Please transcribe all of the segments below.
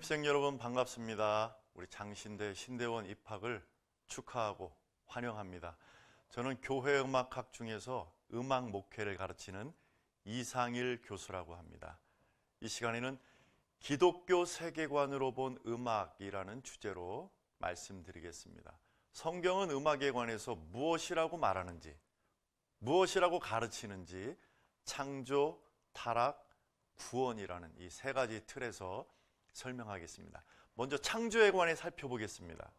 신입생 여러분 반갑습니다. 우리 장신대 신대원 입학을 축하하고 환영합니다. 저는 교회 음악학 중에서 음악 목회를 가르치는 이상일 교수라고 합니다. 이 시간에는 기독교 세계관으로 본 음악이라는 주제로 말씀드리겠습니다. 성경은 음악에 관해서 무엇이라고 말하는지, 무엇이라고 가르치는지 창조, 타락, 구원이라는 이 세 가지 틀에서 설명하겠습니다. 먼저 창조에 관해 살펴보겠습니다.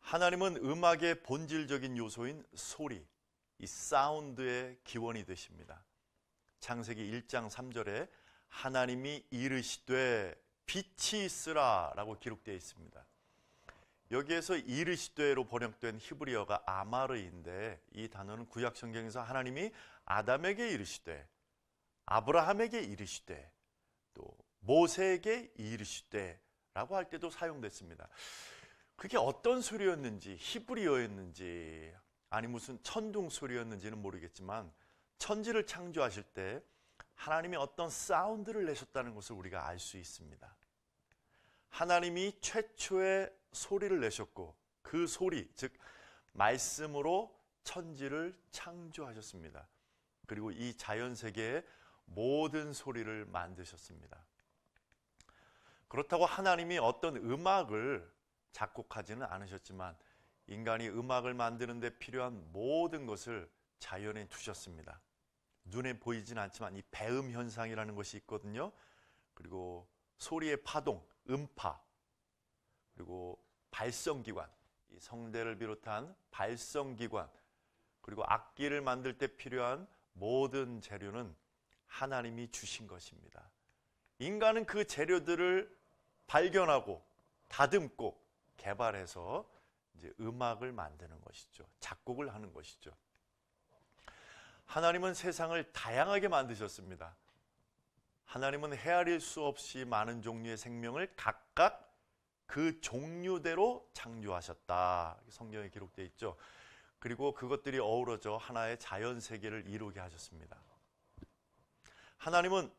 하나님은 음악의 본질적인 요소인 소리, 이 사운드의 기원이 되십니다. 창세기 1장 3절에 하나님이 이르시되 빛이 있으라라고 기록되어 있습니다. 여기에서 이르시되로 번역된 히브리어가 아마르인데 이 단어는 구약 성경에서 하나님이 아담에게 이르시되 아브라함에게 이르시되 또 모세에게 이르시되라고 할 때도 사용됐습니다. 그게 어떤 소리였는지 히브리어였는지 아니 무슨 천둥 소리였는지는 모르겠지만 천지를 창조하실 때 하나님이 어떤 사운드를 내셨다는 것을 우리가 알 수 있습니다. 하나님이 최초의 소리를 내셨고 그 소리 즉 말씀으로 천지를 창조하셨습니다. 그리고 이 자연 세계의 모든 소리를 만드셨습니다. 그렇다고 하나님이 어떤 음악을 작곡하지는 않으셨지만 인간이 음악을 만드는 데 필요한 모든 것을 자연에 두셨습니다. 눈에 보이진 않지만 이 배음 현상이라는 것이 있거든요. 그리고 소리의 파동, 음파, 그리고 발성기관, 이 성대를 비롯한 발성기관, 그리고 악기를 만들 때 필요한 모든 재료는 하나님이 주신 것입니다. 인간은 그 재료들을 발견하고 다듬고 개발해서 이제 음악을 만드는 것이죠. 작곡을 하는 것이죠. 하나님은 세상을 다양하게 만드셨습니다. 하나님은 헤아릴 수 없이 많은 종류의 생명을 각각 그 종류대로 창조하셨다. 성경에 기록되어 있죠. 그리고 그것들이 어우러져 하나의 자연 세계를 이루게 하셨습니다. 하나님은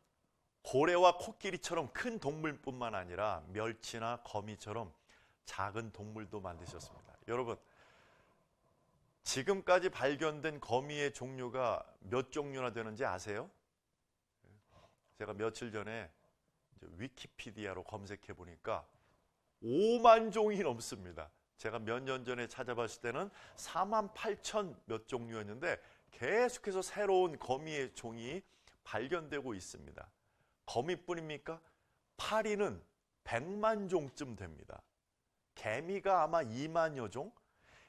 고래와 코끼리처럼 큰 동물뿐만 아니라 멸치나 거미처럼 작은 동물도 만드셨습니다. 여러분, 지금까지 발견된 거미의 종류가 몇 종류나 되는지 아세요? 제가 며칠 전에 위키피디아로 검색해 보니까 5만 종이 넘습니다. 제가 몇 년 전에 찾아봤을 때는 4만 8천 몇 종류였는데 계속해서 새로운 거미의 종이 발견되고 있습니다. 거미뿐입니까? 파리는 100만 종쯤 됩니다. 개미가 아마 2만여 종?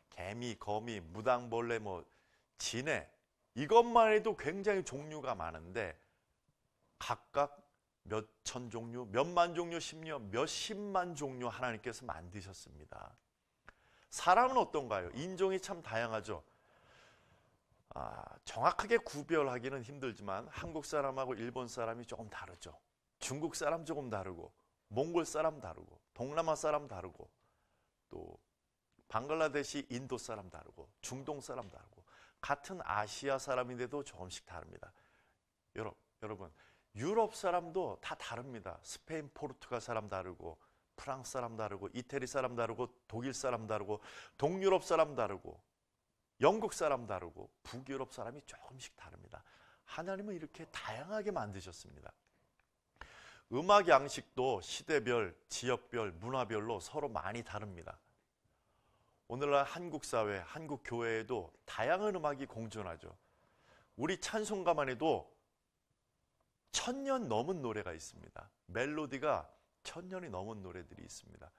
개미, 거미, 무당벌레, 뭐 진해 이것만 해도 굉장히 종류가 많은데 각각 몇 천 종류, 몇만 종류, 심지어 몇십만 종류 하나님께서 만드셨습니다. 사람은 어떤가요? 인종이 참 다양하죠. 아, 정확하게 구별하기는 힘들지만 한국 사람하고 일본 사람이 조금 다르죠. 중국 사람 조금 다르고 몽골 사람 다르고 동남아 사람 다르고 또 방글라데시 인도 사람 다르고 중동 사람 다르고 같은 아시아 사람인데도 조금씩 다릅니다. 여러분, 여러분 유럽 사람도 다 다릅니다. 스페인, 포르투갈 사람 다르고 프랑스 사람 다르고 이태리 사람 다르고 독일 사람 다르고 동유럽 사람 다르고 영국 사람 다르고 북유럽 사람이 조금씩 다릅니다. 하나님은 이렇게 다양하게 만드셨습니다. 음악 양식도 시대별, 지역별, 문화별로 서로 많이 다릅니다. 오늘날 한국 사회, 한국 교회에도 다양한 음악이 공존하죠. 우리 찬송가만 해도 천년 넘은 노래가 있습니다. 멜로디가 천년이 넘은 노래들이 있습니다.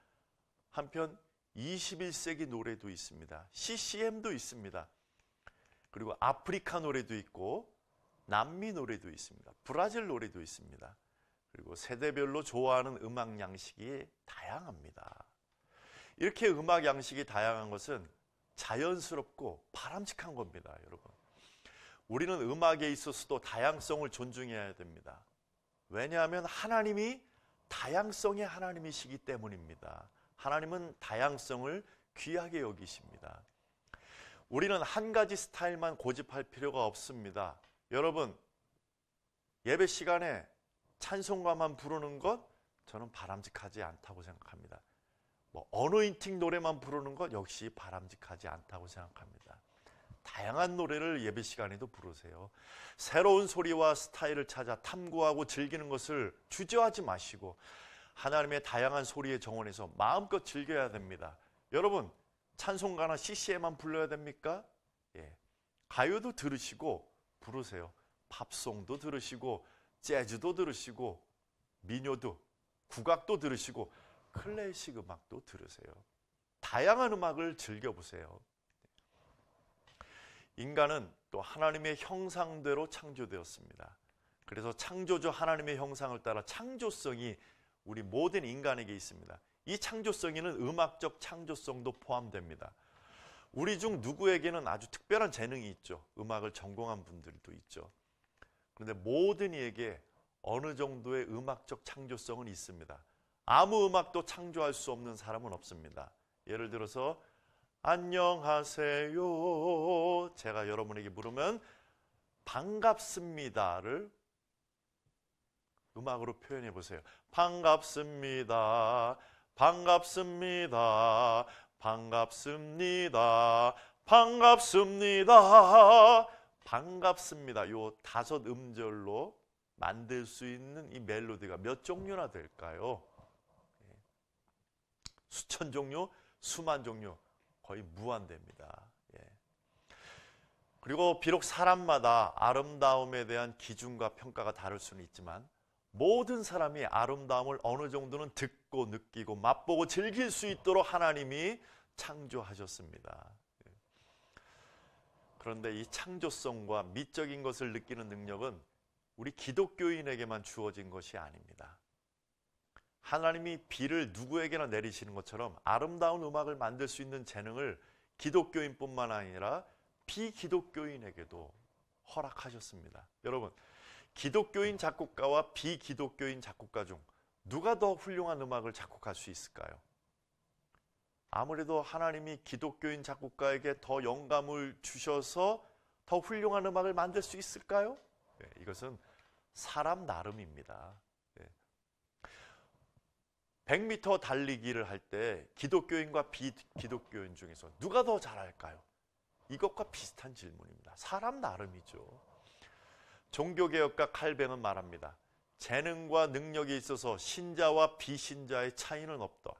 한편 21세기 노래도 있습니다. CCM도 있습니다. 그리고 아프리카 노래도 있고 남미 노래도 있습니다. 브라질 노래도 있습니다. 그리고 세대별로 좋아하는 음악 양식이 다양합니다. 이렇게 음악 양식이 다양한 것은 자연스럽고 바람직한 겁니다, 여러분. 우리는 음악에 있어서도 다양성을 존중해야 됩니다. 왜냐하면 하나님이 다양성의 하나님이시기 때문입니다. 하나님은 다양성을 귀하게 여기십니다. 우리는 한 가지 스타일만 고집할 필요가 없습니다. 여러분, 예배 시간에 찬송가만 부르는 것 저는 바람직하지 않다고 생각합니다. 뭐 어노인팅 노래만 부르는 것 역시 바람직하지 않다고 생각합니다. 다양한 노래를 예배 시간에도 부르세요. 새로운 소리와 스타일을 찾아 탐구하고 즐기는 것을 주저하지 마시고 하나님의 다양한 소리의 정원에서 마음껏 즐겨야 됩니다. 여러분 찬송가나 CC에만 불러야 됩니까? 예. 가요도 들으시고 부르세요. 팝송도 들으시고 재즈도 들으시고 민요도 국악도 들으시고 클래식 음악도 들으세요. 다양한 음악을 즐겨보세요. 인간은 또 하나님의 형상대로 창조되었습니다. 그래서 창조주 하나님의 형상을 따라 창조성이 우리 모든 인간에게 있습니다. 이 창조성에는 음악적 창조성도 포함됩니다. 우리 중 누구에게는 아주 특별한 재능이 있죠. 음악을 전공한 분들도 있죠. 그런데 모든 이에게 어느 정도의 음악적 창조성은 있습니다. 아무 음악도 창조할 수 없는 사람은 없습니다. 예를 들어서 안녕하세요. 제가 여러분에게 물으면 반갑습니다를 음악으로 표현해 보세요. 반갑습니다. 반갑습니다. 반갑습니다. 반갑습니다. 반갑습니다. 요 다섯 음절로 만들 수 있는 이 멜로디가 몇 종류나 될까요? 예. 수천 종류, 수만 종류, 거의 무한대입니다. 예. 그리고 비록 사람마다 아름다움에 대한 기준과 평가가 다를 수는 있지만 모든 사람이 아름다움을 어느 정도는 듣고 느끼고 맛보고 즐길 수 있도록 하나님이 창조하셨습니다. 예. 그런데 이 창조성과 미적인 것을 느끼는 능력은 우리 기독교인에게만 주어진 것이 아닙니다. 하나님이 비를 누구에게나 내리시는 것처럼 아름다운 음악을 만들 수 있는 재능을 기독교인뿐만 아니라 비기독교인에게도 허락하셨습니다. 여러분, 기독교인 작곡가와 비기독교인 작곡가 중 누가 더 훌륭한 음악을 작곡할 수 있을까요? 아무래도 하나님이 기독교인 작곡가에게 더 영감을 주셔서 더 훌륭한 음악을 만들 수 있을까요? 네, 이것은 사람 나름입니다. 100m 달리기를 할 때 기독교인과 비기독교인 중에서 누가 더 잘할까요? 이것과 비슷한 질문입니다. 사람 나름이죠. 종교개혁가 칼뱅은 말합니다. 재능과 능력에 있어서 신자와 비신자의 차이는 없다.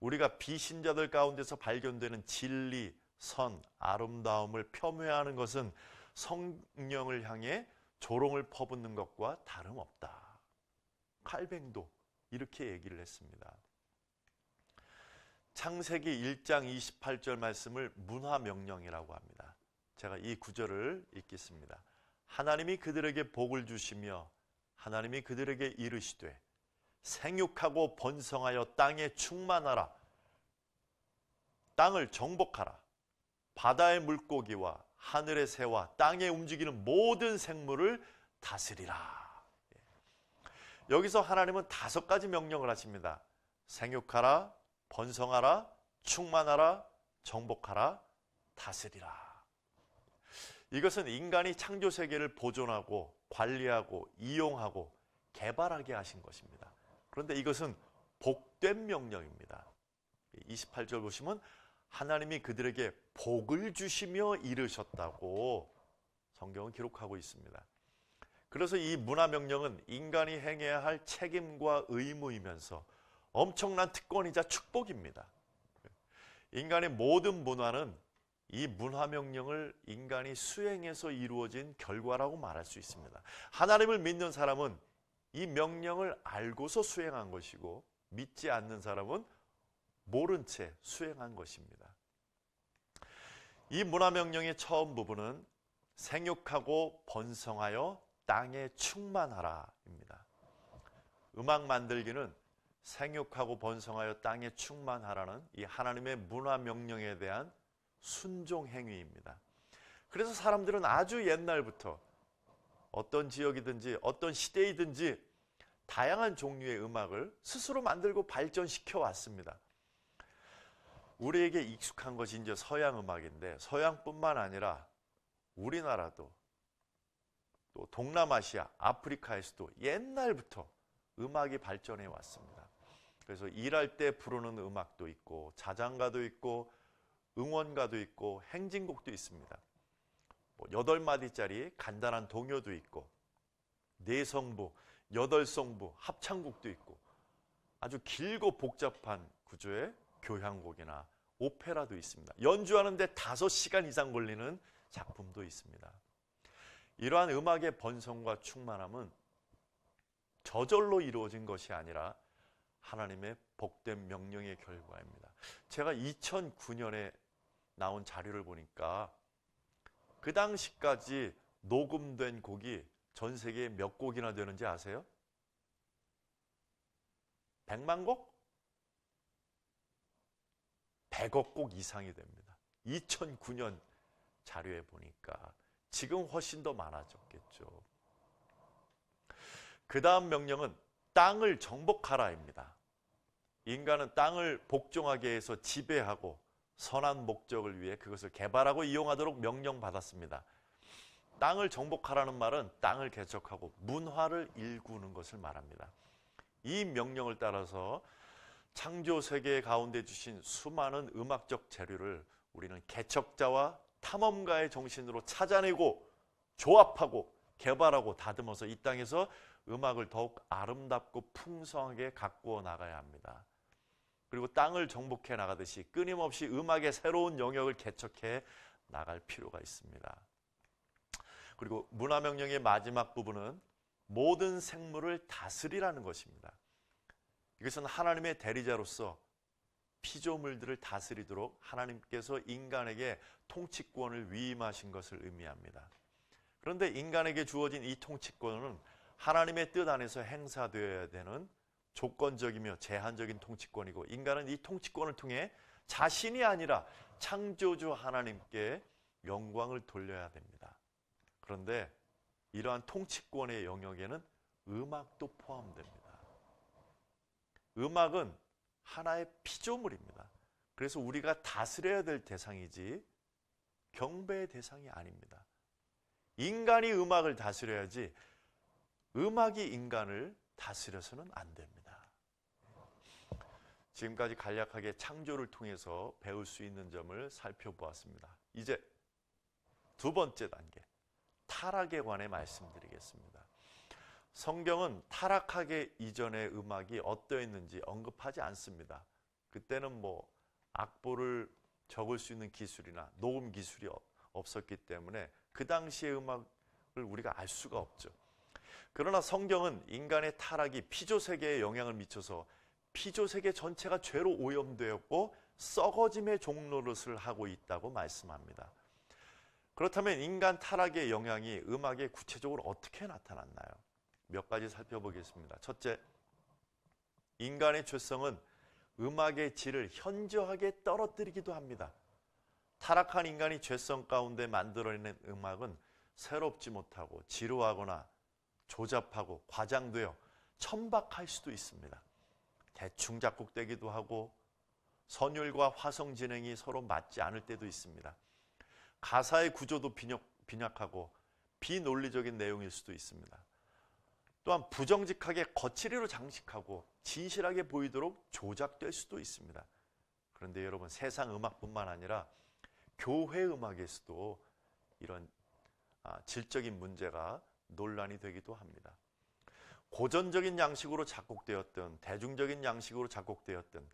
우리가 비신자들 가운데서 발견되는 진리, 선, 아름다움을 폄훼하는 것은 성령을 향해 조롱을 퍼붓는 것과 다름없다. 칼뱅도 이렇게 얘기를 했습니다. 창세기 1장 28절 말씀을 문화 명령이라고 합니다. 제가 이 구절을 읽겠습니다. 하나님이 그들에게 복을 주시며 하나님이 그들에게 이르시되 생육하고 번성하여 땅에 충만하라 땅을 정복하라 바다의 물고기와 하늘의 새와 땅에 움직이는 모든 생물을 다스리라. 여기서 하나님은 다섯 가지 명령을 하십니다. 생육하라, 번성하라, 충만하라, 정복하라, 다스리라. 이것은 인간이 창조 세계를 보존하고 관리하고 이용하고 개발하게 하신 것입니다. 그런데 이것은 복된 명령입니다. 28절 보시면 하나님이 그들에게 복을 주시며 이르셨다고 성경은 기록하고 있습니다. 그래서 이 문화 명령은 인간이 행해야 할 책임과 의무이면서 엄청난 특권이자 축복입니다. 인간의 모든 문화는 이 문화 명령을 인간이 수행해서 이루어진 결과라고 말할 수 있습니다. 하나님을 믿는 사람은 이 명령을 알고서 수행한 것이고 믿지 않는 사람은 모른 채 수행한 것입니다. 이 문화 명령의 처음 부분은 생육하고 번성하여 땅에 충만하라입니다. 음악 만들기는 생육하고 번성하여 땅에 충만하라는 이 하나님의 문화 명령에 대한 순종 행위입니다. 그래서 사람들은 아주 옛날부터 어떤 지역이든지 어떤 시대이든지 다양한 종류의 음악을 스스로 만들고 발전시켜 왔습니다. 우리에게 익숙한 것이 이제 서양 음악인데 서양뿐만 아니라 우리나라도 또 동남아시아, 아프리카에서도 옛날부터 음악이 발전해 왔습니다. 그래서 일할 때 부르는 음악도 있고 자장가도 있고 응원가도 있고 행진곡도 있습니다. 뭐 여덟 마디짜리 간단한 동요도 있고 네성부, 여덟성부, 합창곡도 있고 아주 길고 복잡한 구조의 교향곡이나 오페라도 있습니다. 연주하는데 다섯 시간 이상 걸리는 작품도 있습니다. 이러한 음악의 번성과 충만함은 저절로 이루어진 것이 아니라 하나님의 복된 명령의 결과입니다. 제가 2009년에 나온 자료를 보니까 그 당시까지 녹음된 곡이 전 세계에 몇 곡이나 되는지 아세요? 100만 곡? 100억 곡 이상이 됩니다. 2009년 자료에 보니까 지금 훨씬 더 많아졌겠죠. 그 다음 명령은 땅을 정복하라입니다. 인간은 땅을 복종하게 해서 지배하고 선한 목적을 위해 그것을 개발하고 이용하도록 명령받았습니다. 땅을 정복하라는 말은 땅을 개척하고 문화를 일구는 것을 말합니다. 이 명령을 따라서 창조 세계 가운데 주신 수많은 음악적 재료를 우리는 개척자와 탐험가의 정신으로 찾아내고 조합하고 개발하고 다듬어서 이 땅에서 음악을 더욱 아름답고 풍성하게 가꾸어 나가야 합니다. 그리고 땅을 정복해 나가듯이 끊임없이 음악의 새로운 영역을 개척해 나갈 필요가 있습니다. 그리고 문화명령의 마지막 부분은 모든 생물을 다스리라는 것입니다. 이것은 하나님의 대리자로서 피조물들을 다스리도록 하나님께서 인간에게 통치권을 위임하신 것을 의미합니다. 그런데 인간에게 주어진 이 통치권은 하나님의 뜻 안에서 행사되어야 되는 조건적이며 제한적인 통치권이고 인간은 이 통치권을 통해 자신이 아니라 창조주 하나님께 영광을 돌려야 됩니다. 그런데 이러한 통치권의 영역에는 음악도 포함됩니다. 음악은 하나의 피조물입니다. 그래서 우리가 다스려야 될 대상이지 경배의 대상이 아닙니다. 인간이 음악을 다스려야지 음악이 인간을 다스려서는 안 됩니다. 지금까지 간략하게 창조를 통해서 배울 수 있는 점을 살펴보았습니다. 이제 두 번째 단계, 타락에 관해 말씀드리겠습니다. 성경은 타락하기 이전의 음악이 어떠했는지 언급하지 않습니다. 그때는 뭐 악보를 적을 수 있는 기술이나 녹음 기술이 없었기 때문에 그 당시의 음악을 우리가 알 수가 없죠. 그러나 성경은 인간의 타락이 피조 세계에 영향을 미쳐서 피조 세계 전체가 죄로 오염되었고 썩어짐의 종로릇을 하고 있다고 말씀합니다. 그렇다면 인간 타락의 영향이 음악에 구체적으로 어떻게 나타났나요? 몇 가지 살펴보겠습니다. 첫째, 인간의 죄성은 음악의 질을 현저하게 떨어뜨리기도 합니다. 타락한 인간이 죄성 가운데 만들어낸 음악은 새롭지 못하고 지루하거나 조잡하고 과장되어 천박할 수도 있습니다. 대충 작곡되기도 하고 선율과 화성 진행이 서로 맞지 않을 때도 있습니다. 가사의 구조도 빈약, 빈약 하고 비논리적인 내용일 수도 있습니다. 또한 부정직하게 거칠이로 장식하고 진실하게 보이도록 조작될 수도 있습니다. 그런데 여러분 세상 음악뿐만 아니라 교회 음악에서도 이런 아, 질적인 문제가 논란이 되기도 합니다. 고전적인 양식으로 작곡되었던 대중적인 양식으로 작곡되었던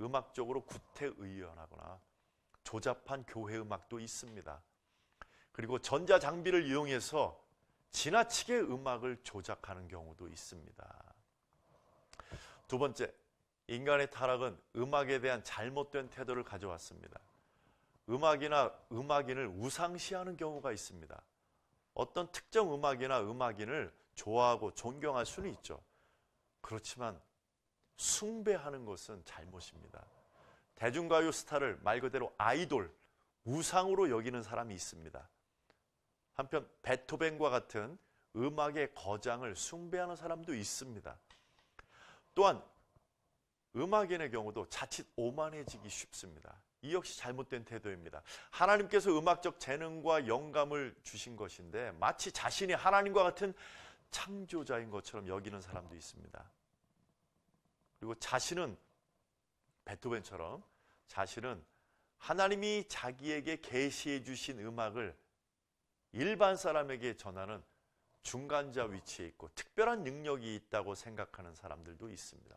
음악적으로 구태의연하거나 조잡한 교회 음악도 있습니다. 그리고 전자 장비를 이용해서 지나치게 음악을 조작하는 경우도 있습니다. 두 번째, 인간의 타락은 음악에 대한 잘못된 태도를 가져왔습니다. 음악이나 음악인을 우상시하는 경우가 있습니다. 어떤 특정 음악이나 음악인을 좋아하고 존경할 수는 있죠. 그렇지만 숭배하는 것은 잘못입니다. 대중가요 스타를 말 그대로 아이돌, 우상으로 여기는 사람이 있습니다. 한편 베토벤과 같은 음악의 거장을 숭배하는 사람도 있습니다. 또한 음악인의 경우도 자칫 오만해지기 쉽습니다. 이 역시 잘못된 태도입니다. 하나님께서 음악적 재능과 영감을 주신 것인데 마치 자신이 하나님과 같은 창조자인 것처럼 여기는 사람도 있습니다. 그리고 자신은 베토벤처럼 자신은 하나님이 자기에게 계시해 주신 음악을 일반 사람에게 전하는 중간자 위치에 있고 특별한 능력이 있다고 생각하는 사람들도 있습니다.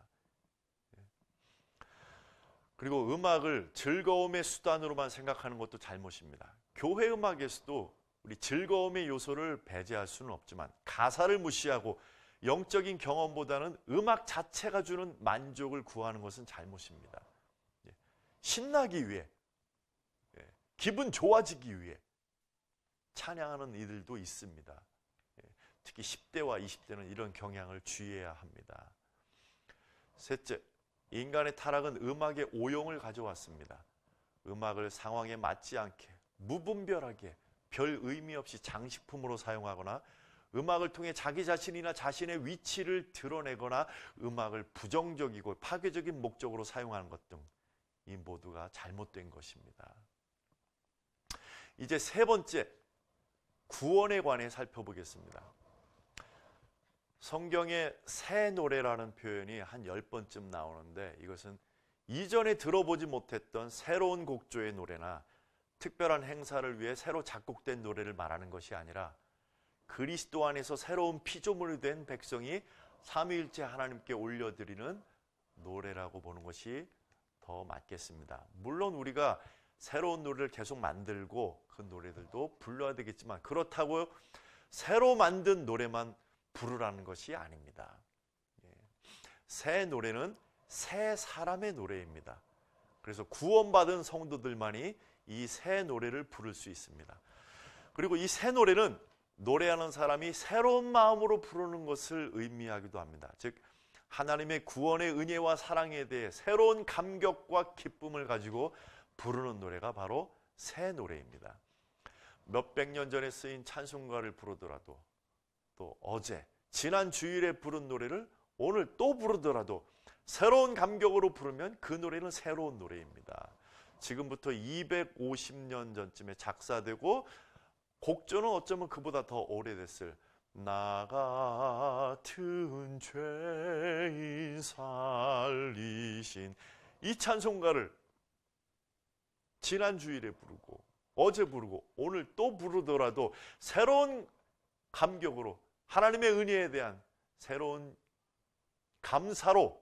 그리고 음악을 즐거움의 수단으로만 생각하는 것도 잘못입니다. 교회 음악에서도 우리 즐거움의 요소를 배제할 수는 없지만 가사를 무시하고 영적인 경험보다는 음악 자체가 주는 만족을 구하는 것은 잘못입니다. 예. 신나기 위해, 예. 기분 좋아지기 위해 찬양하는 이들도 있습니다. 예. 특히 10대와 20대는 이런 경향을 주의해야 합니다. 셋째, 인간의 타락은 음악의 오용을 가져왔습니다. 음악을 상황에 맞지 않게 무분별하게 별 의미 없이 장식품으로 사용하거나 음악을 통해 자기 자신이나 자신의 위치를 드러내거나 음악을 부정적이고 파괴적인 목적으로 사용하는 것 등 이 모두가 잘못된 것입니다. 이제 세 번째 구원에 관해 살펴보겠습니다. 성경에 새 노래라는 표현이 한 열번쯤 나오는데 이것은 이전에 들어보지 못했던 새로운 곡조의 노래나 특별한 행사를 위해 새로 작곡된 노래를 말하는 것이 아니라 그리스도 안에서 새로운 피조물이 된 백성이 삼위일체 하나님께 올려드리는 노래라고 보는 것이 더 맞겠습니다. 물론 우리가 새로운 노래를 계속 만들고 그 노래들도 불러야 되겠지만 그렇다고 새로 만든 노래만 부르라는 것이 아닙니다. 예. 새 노래는 새 사람의 노래입니다. 그래서 구원받은 성도들만이 이 새 노래를 부를 수 있습니다. 그리고 이 새 노래는 노래하는 사람이 새로운 마음으로 부르는 것을 의미하기도 합니다. 즉 하나님의 구원의 은혜와 사랑에 대해 새로운 감격과 기쁨을 가지고 부르는 노래가 바로 새 노래입니다. 몇백 년 전에 쓰인 찬송가를 부르더라도 또 어제 지난 주일에 부른 노래를 오늘 또 부르더라도 새로운 감격으로 부르면 그 노래는 새로운 노래입니다. 지금부터 250년 전쯤에 작사되고 곡조는 어쩌면 그보다 더 오래됐을 나 같은 죄인 살리신 이 찬송가를 지난 주일에 부르고 어제 부르고 오늘 또 부르더라도 새로운 감격으로 하나님의 은혜에 대한 새로운 감사로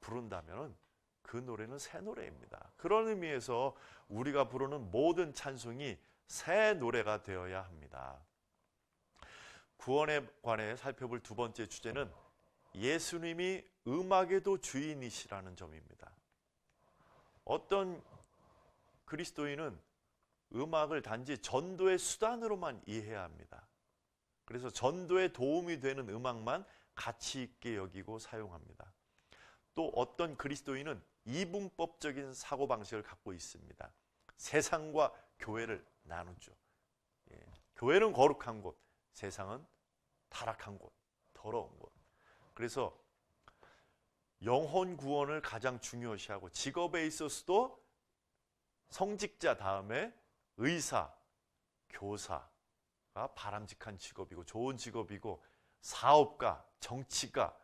부른다면 그 노래는 새 노래입니다. 그런 의미에서 우리가 부르는 모든 찬송이 새 노래가 되어야 합니다. 구원에 관해 살펴볼 두 번째 주제는 예수님이 음악에도 주인이시라는 점입니다. 어떤 그리스도인은 음악을 단지 전도의 수단으로만 이해해야 합니다. 그래서 전도에 도움이 되는 음악만 가치 있게 여기고 사용합니다. 또 어떤 그리스도인은 이분법적인 사고방식을 갖고 있습니다. 세상과 교회를 나누죠. 예. 교회는 거룩한 곳, 세상은 타락한 곳, 더러운 곳. 그래서 영혼 구원을 가장 중요시하고 직업에 있어서도 성직자 다음에 의사, 교사, 바람직한 직업이고 좋은 직업이고 사업가, 정치가,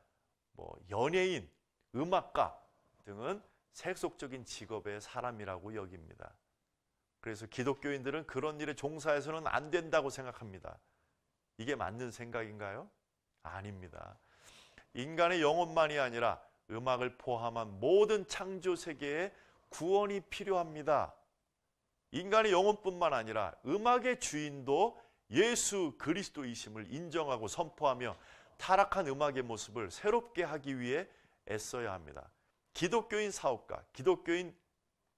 뭐 연예인, 음악가 등은 세속적인 직업의 사람이라고 여깁니다. 그래서 기독교인들은 그런 일에 종사해서는 안 된다고 생각합니다. 이게 맞는 생각인가요? 아닙니다. 인간의 영혼만이 아니라 음악을 포함한 모든 창조 세계에 구원이 필요합니다. 인간의 영혼뿐만 아니라 음악의 주인도 예수 그리스도이심을 인정하고 선포하며 타락한 음악의 모습을 새롭게 하기 위해 애써야 합니다. 기독교인 사업가, 기독교인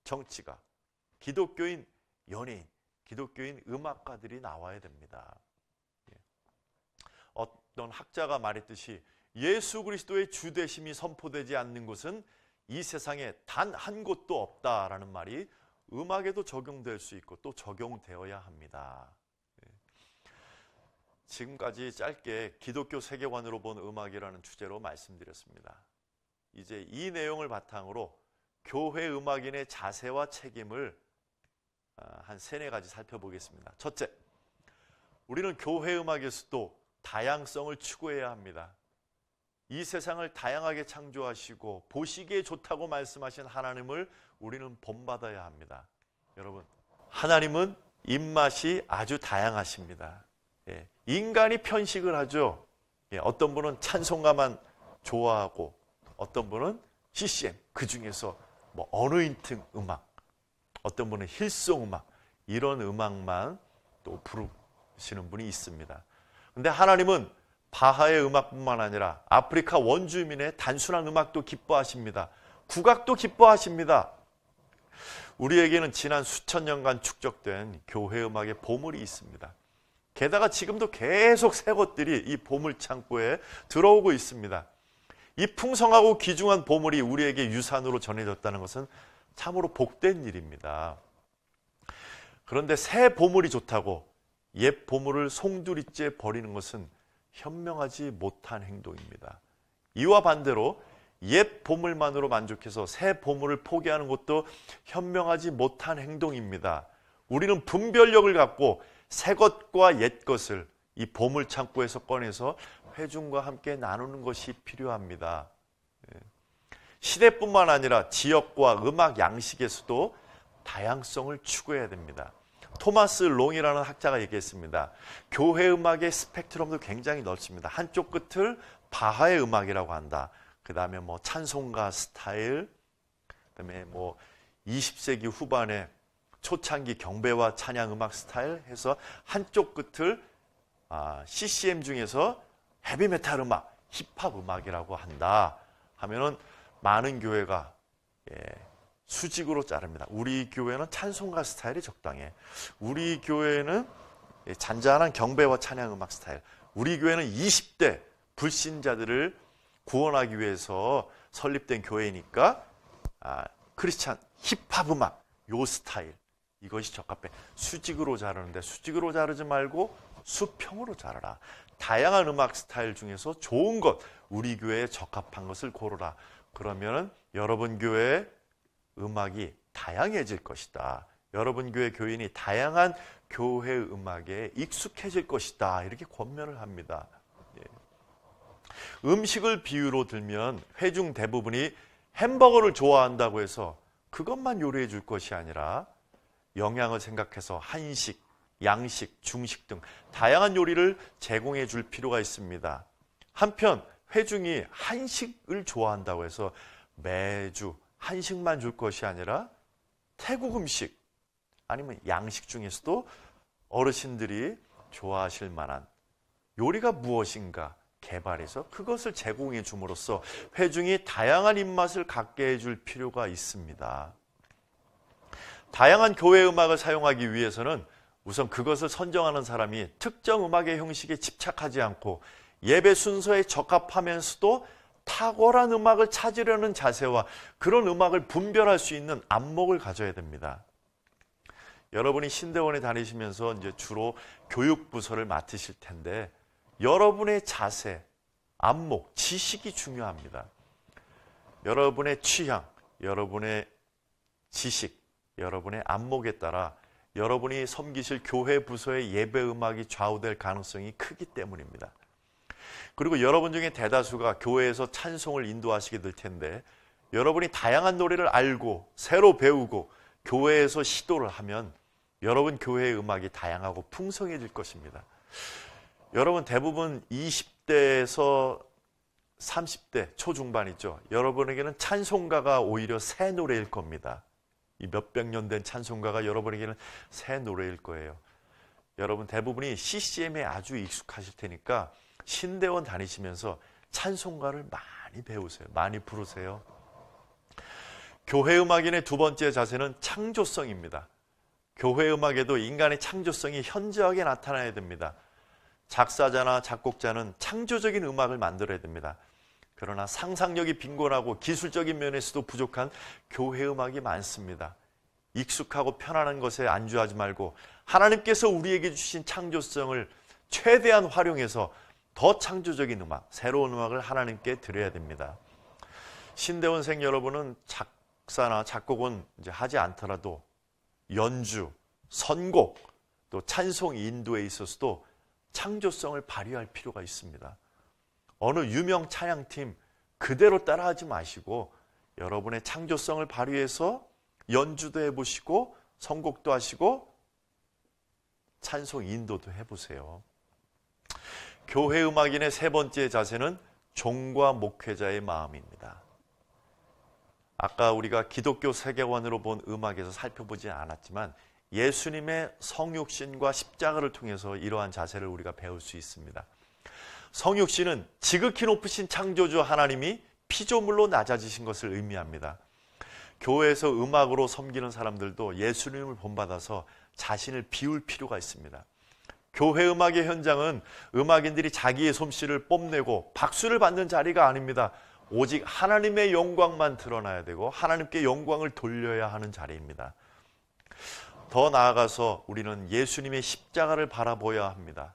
정치가, 기독교인 연예인, 기독교인 음악가들이 나와야 됩니다. 예. 어떤 학자가 말했듯이 예수 그리스도의 주대심이 선포되지 않는 곳은 이 세상에 단 한 곳도 없다라는 말이 음악에도 적용될 수 있고 또 적용되어야 합니다. 지금까지 짧게 기독교 세계관으로 본 음악이라는 주제로 말씀드렸습니다. 이제 이 내용을 바탕으로 교회 음악인의 자세와 책임을 아, 한 세네 가지 살펴보겠습니다. 첫째, 우리는 교회 음악에서도 다양성을 추구해야 합니다. 이 세상을 다양하게 창조하시고 보시기에 좋다고 말씀하신 하나님을 우리는 본받아야 합니다. 여러분, 하나님은 입맛이 아주 다양하십니다. 예, 인간이 편식을 하죠. 예, 어떤 분은 찬송가만 좋아하고 어떤 분은 CCM 그 중에서 뭐 어느인팅 음악, 어떤 분은 힐송 음악 이런 음악만 또 부르시는 분이 있습니다. 근데 하나님은 바하의 음악뿐만 아니라 아프리카 원주민의 단순한 음악도 기뻐하십니다. 국악도 기뻐하십니다. 우리에게는 지난 수천 년간 축적된 교회 음악의 보물이 있습니다. 게다가 지금도 계속 새 것들이 이 보물 창고에 들어오고 있습니다. 이 풍성하고 귀중한 보물이 우리에게 유산으로 전해졌다는 것은 참으로 복된 일입니다. 그런데 새 보물이 좋다고 옛 보물을 송두리째 버리는 것은 현명하지 못한 행동입니다. 이와 반대로 옛 보물만으로 만족해서 새 보물을 포기하는 것도 현명하지 못한 행동입니다. 우리는 분별력을 갖고 새 것과 옛 것을 이 보물 창고에서 꺼내서 회중과 함께 나누는 것이 필요합니다. 예. 시대뿐만 아니라 지역과 음악 양식에서도 다양성을 추구해야 됩니다. 토마스 롱이라는 학자가 얘기했습니다. 교회 음악의 스펙트럼도 굉장히 넓습니다. 한쪽 끝을 바하의 음악이라고 한다. 그 다음에 뭐 찬송가 스타일, 그 다음에 뭐 20세기 후반에 초창기 경배와 찬양 음악 스타일 해서 한쪽 끝을 아, CCM 중에서 헤비메탈 음악, 힙합 음악이라고 한다 하면은 많은 교회가 예, 수직으로 자릅니다. 우리 교회는 찬송가 스타일이 적당해. 우리 교회는 잔잔한 경배와 찬양 음악 스타일. 우리 교회는 20대 불신자들을 구원하기 위해서 설립된 교회니까 아, 크리스찬 힙합 음악 요 스타일 이것이 적합해. 수직으로 자르는데 수직으로 자르지 말고 수평으로 자르라. 다양한 음악 스타일 중에서 좋은 것 우리 교회에 적합한 것을 고르라. 그러면 여러분 교회 음악이 다양해질 것이다. 여러분 교회 교인이 다양한 교회 음악에 익숙해질 것이다. 이렇게 권면을 합니다. 예. 음식을 비유로 들면 회중 대부분이 햄버거를 좋아한다고 해서 그것만 요리해 줄 것이 아니라 영양을 생각해서 한식, 양식, 중식 등 다양한 요리를 제공해 줄 필요가 있습니다. 한편 회중이 한식을 좋아한다고 해서 매주 한식만 줄 것이 아니라 태국 음식 아니면 양식 중에서도 어르신들이 좋아하실 만한 요리가 무엇인가 개발해서 그것을 제공해 줌으로써 회중이 다양한 입맛을 갖게 해줄 필요가 있습니다. 다양한 교회 음악을 사용하기 위해서는 우선 그것을 선정하는 사람이 특정 음악의 형식에 집착하지 않고 예배 순서에 적합하면서도 탁월한 음악을 찾으려는 자세와 그런 음악을 분별할 수 있는 안목을 가져야 됩니다. 여러분이 신대원에 다니시면서 이제 주로 교육부서를 맡으실 텐데 여러분의 자세, 안목, 지식이 중요합니다. 여러분의 취향, 여러분의 지식, 여러분의 안목에 따라 여러분이 섬기실 교회 부서의 예배 음악이 좌우될 가능성이 크기 때문입니다. 그리고 여러분 중에 대다수가 교회에서 찬송을 인도하시게 될 텐데 여러분이 다양한 노래를 알고 새로 배우고 교회에서 시도를 하면 여러분 교회의 음악이 다양하고 풍성해질 것입니다. 여러분 대부분 20대에서 30대 초중반 있죠. 여러분에게는 찬송가가 오히려 새 노래일 겁니다. 이 몇백 년 된 찬송가가 여러분에게는 새 노래일 거예요. 여러분 대부분이 CCM에 아주 익숙하실 테니까 신대원 다니시면서 찬송가를 많이 배우세요. 많이 부르세요. 교회 음악인의 두 번째 자세는 창조성입니다. 교회 음악에도 인간의 창조성이 현저하게 나타나야 됩니다. 작사자나 작곡자는 창조적인 음악을 만들어야 됩니다. 그러나 상상력이 빈곤하고 기술적인 면에서도 부족한 교회 음악이 많습니다. 익숙하고 편안한 것에 안주하지 말고 하나님께서 우리에게 주신 창조성을 최대한 활용해서 더 창조적인 음악, 새로운 음악을 하나님께 드려야 됩니다. 신대원생 여러분은 작사나 작곡은 이제 하지 않더라도 연주, 선곡, 또 찬송 인도에 있어서도 창조성을 발휘할 필요가 있습니다. 어느 유명 찬양팀 그대로 따라하지 마시고 여러분의 창조성을 발휘해서 연주도 해보시고 선곡도 하시고 찬송 인도도 해보세요. 교회 음악인의 세 번째 자세는 종과 목회자의 마음입니다. 아까 우리가 기독교 세계관으로 본 음악에서 살펴보지 않았지만 예수님의 성육신과 십자가를 통해서 이러한 자세를 우리가 배울 수 있습니다. 성육신은 지극히 높으신 창조주 하나님이 피조물로 낮아지신 것을 의미합니다. 교회에서 음악으로 섬기는 사람들도 예수님을 본받아서 자신을 비울 필요가 있습니다. 교회 음악의 현장은 음악인들이 자기의 솜씨를 뽐내고 박수를 받는 자리가 아닙니다. 오직 하나님의 영광만 드러나야 되고 하나님께 영광을 돌려야 하는 자리입니다. 더 나아가서 우리는 예수님의 십자가를 바라보아야 합니다.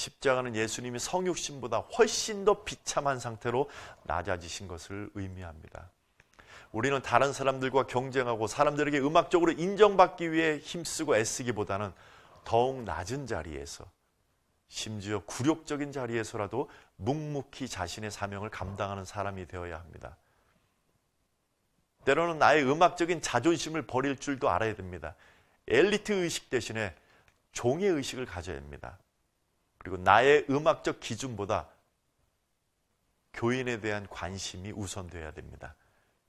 십자가는 예수님이 성육신보다 훨씬 더 비참한 상태로 낮아지신 것을 의미합니다. 우리는 다른 사람들과 경쟁하고 사람들에게 음악적으로 인정받기 위해 힘쓰고 애쓰기보다는 더욱 낮은 자리에서 심지어 굴욕적인 자리에서라도 묵묵히 자신의 사명을 감당하는 사람이 되어야 합니다. 때로는 나의 음악적인 자존심을 버릴 줄도 알아야 됩니다. 엘리트 의식 대신에 종의 의식을 가져야 합니다. 그리고 나의 음악적 기준보다 교인에 대한 관심이 우선돼야 됩니다.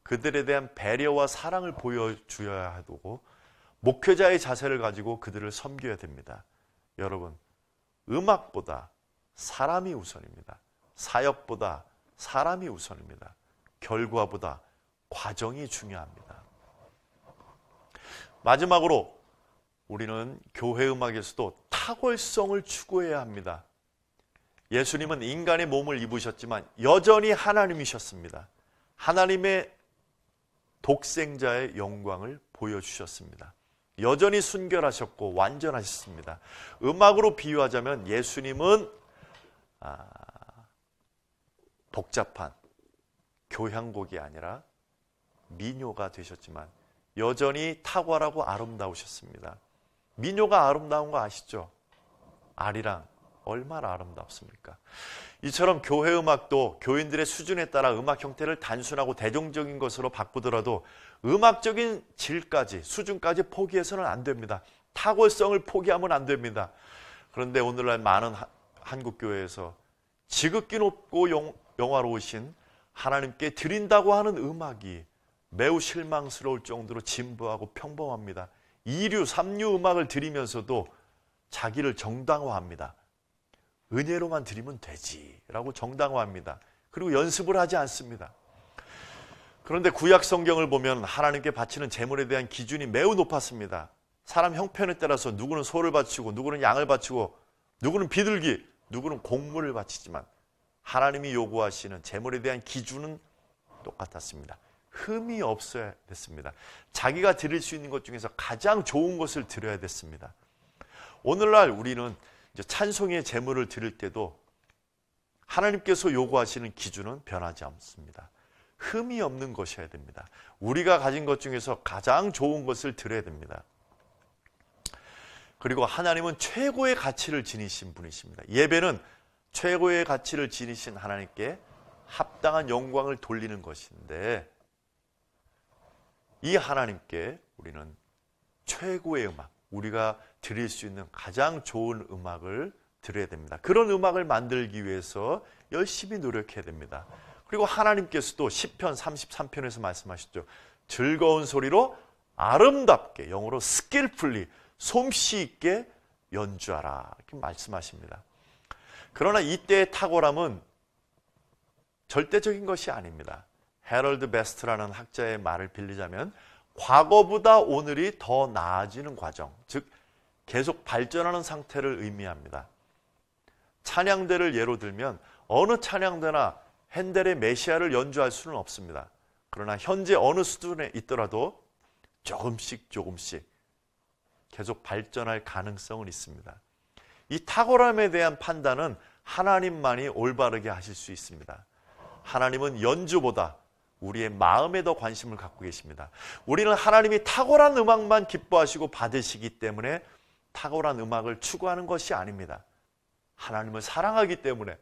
그들에 대한 배려와 사랑을 보여주어야 하고 목회자의 자세를 가지고 그들을 섬겨야 됩니다. 여러분, 음악보다 사람이 우선입니다. 사역보다 사람이 우선입니다. 결과보다 과정이 중요합니다. 마지막으로 우리는 교회 음악에서도 탁월성을 추구해야 합니다. 예수님은 인간의 몸을 입으셨지만 여전히 하나님이셨습니다. 하나님의 독생자의 영광을 보여주셨습니다. 여전히 순결하셨고 완전하셨습니다. 음악으로 비유하자면 예수님은 아, 복잡한 교향곡이 아니라 미녀가 되셨지만 여전히 탁월하고 아름다우셨습니다. 미녀가 아름다운 거 아시죠? 아리랑 얼마나 아름답습니까? 이처럼 교회 음악도 교인들의 수준에 따라 음악 형태를 단순하고 대중적인 것으로 바꾸더라도 음악적인 질까지 수준까지 포기해서는 안 됩니다. 탁월성을 포기하면 안 됩니다. 그런데 오늘날 많은 한국 교회에서 지극히 높고 영, 영화로우신 하나님께 드린다고 하는 음악이 매우 실망스러울 정도로 진부하고 평범합니다. 2류, 3류 음악을 들이면서도 자기를 정당화합니다. 은혜로만 드리면 되지라고 정당화합니다. 그리고 연습을 하지 않습니다. 그런데 구약 성경을 보면 하나님께 바치는 제물에 대한 기준이 매우 높았습니다. 사람 형편에 따라서 누구는 소를 바치고 누구는 양을 바치고 누구는 비둘기, 누구는 곡물을 바치지만 하나님이 요구하시는 제물에 대한 기준은 똑같았습니다. 흠이 없어야 됐습니다. 자기가 드릴 수 있는 것 중에서 가장 좋은 것을 드려야 됐습니다. 오늘날 우리는 찬송의 제물을 드릴 때도 하나님께서 요구하시는 기준은 변하지 않습니다. 흠이 없는 것이어야 됩니다. 우리가 가진 것 중에서 가장 좋은 것을 드려야 됩니다. 그리고 하나님은 최고의 가치를 지니신 분이십니다. 예배는 최고의 가치를 지니신 하나님께 합당한 영광을 돌리는 것인데 이 하나님께 우리는 최고의 음악, 우리가 드릴 수 있는 가장 좋은 음악을 드려야 됩니다. 그런 음악을 만들기 위해서 열심히 노력해야 됩니다. 그리고 하나님께서도 시편 33편에서 말씀하셨죠. 즐거운 소리로 아름답게 영어로 skillfully 솜씨 있게 연주하라 이렇게 말씀하십니다. 그러나 이때의 탁월함은 절대적인 것이 아닙니다. 헤럴드 베스트라는 학자의 말을 빌리자면 과거보다 오늘이 더 나아지는 과정, 즉 계속 발전하는 상태를 의미합니다. 찬양대를 예로 들면 어느 찬양대나 핸델의 메시아를 연주할 수는 없습니다. 그러나 현재 어느 수준에 있더라도 조금씩 조금씩 계속 발전할 가능성은 있습니다. 이 탁월함에 대한 판단은 하나님만이 올바르게 하실 수 있습니다. 하나님은 연주보다 우리의 마음에 더 관심을 갖고 계십니다. 우리는 하나님이 탁월한 음악만 기뻐하시고 받으시기 때문에 탁월한 음악을 추구하는 것이 아닙니다. 하나님을 사랑하기 때문에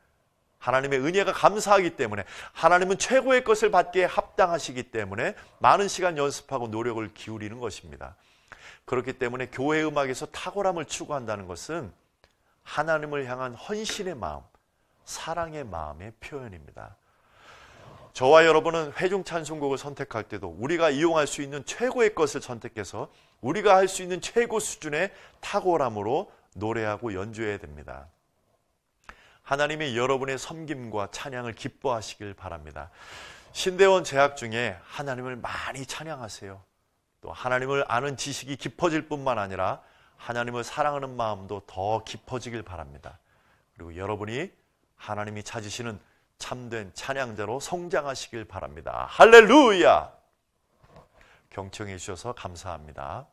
하나님의 은혜가 감사하기 때문에 하나님은 최고의 것을 받기에 합당하시기 때문에 많은 시간 연습하고 노력을 기울이는 것입니다. 그렇기 때문에 교회 음악에서 탁월함을 추구한다는 것은 하나님을 향한 헌신의 마음, 사랑의 마음의 표현입니다. 저와 여러분은 회중 찬송곡을 선택할 때도 우리가 이용할 수 있는 최고의 것을 선택해서 우리가 할 수 있는 최고 수준의 탁월함으로 노래하고 연주해야 됩니다. 하나님이 여러분의 섬김과 찬양을 기뻐하시길 바랍니다. 신대원 재학 중에 하나님을 많이 찬양하세요. 또 하나님을 아는 지식이 깊어질 뿐만 아니라 하나님을 사랑하는 마음도 더 깊어지길 바랍니다. 그리고 여러분이 하나님이 찾으시는 참된 찬양자로 성장하시길 바랍니다. 할렐루야! 경청해 주셔서 감사합니다.